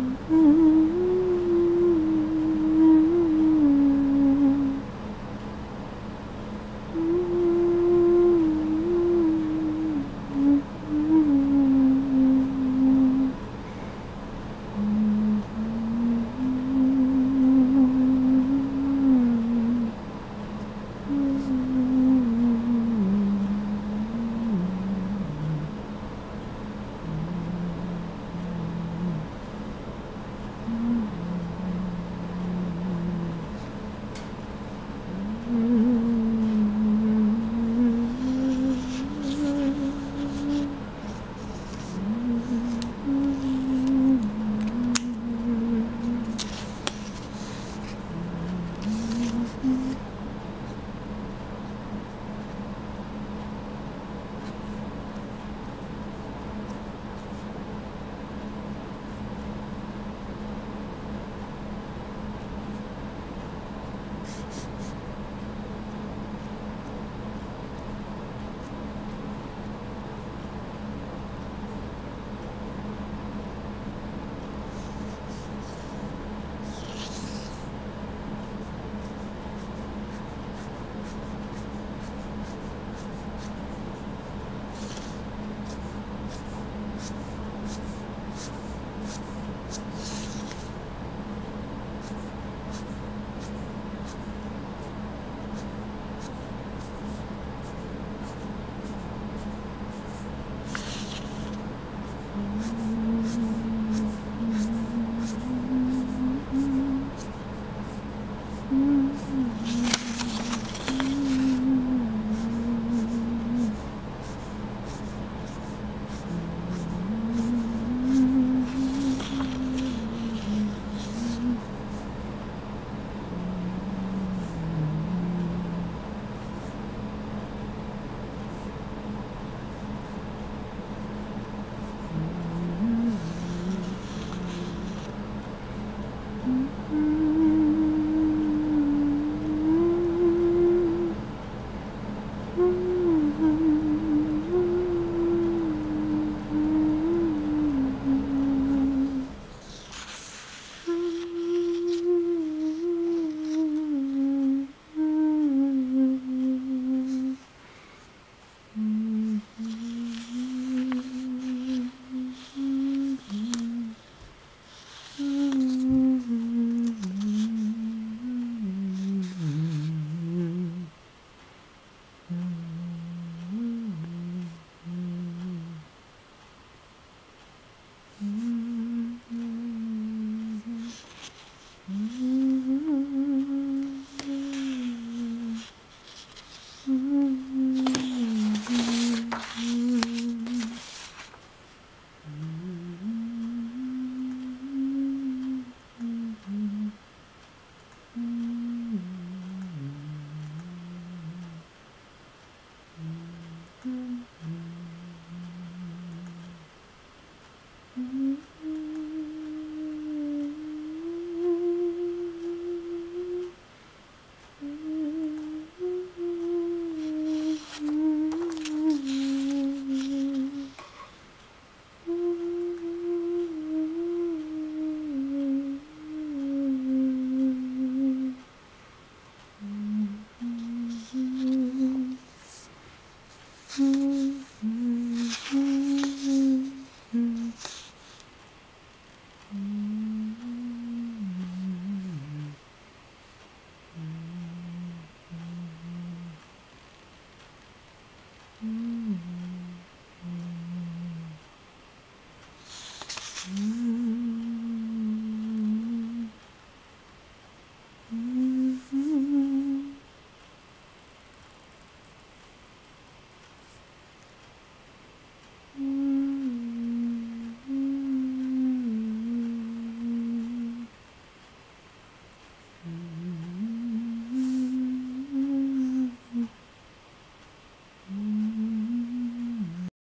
Mm-hmm.